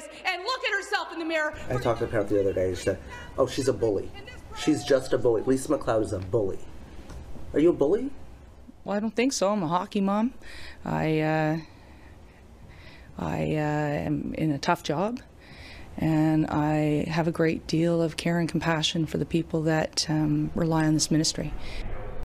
place and look at herself in the mirror. I talked to a parent the other day. She said, "Oh, she's a bully. She's just a bully. Lisa MacLeod is a bully. Are you a bully?" Well, I don't think so. I'm a hockey mom. I uh, I uh, am in a tough job, and I have a great deal of care and compassion for the people that um, rely on this ministry.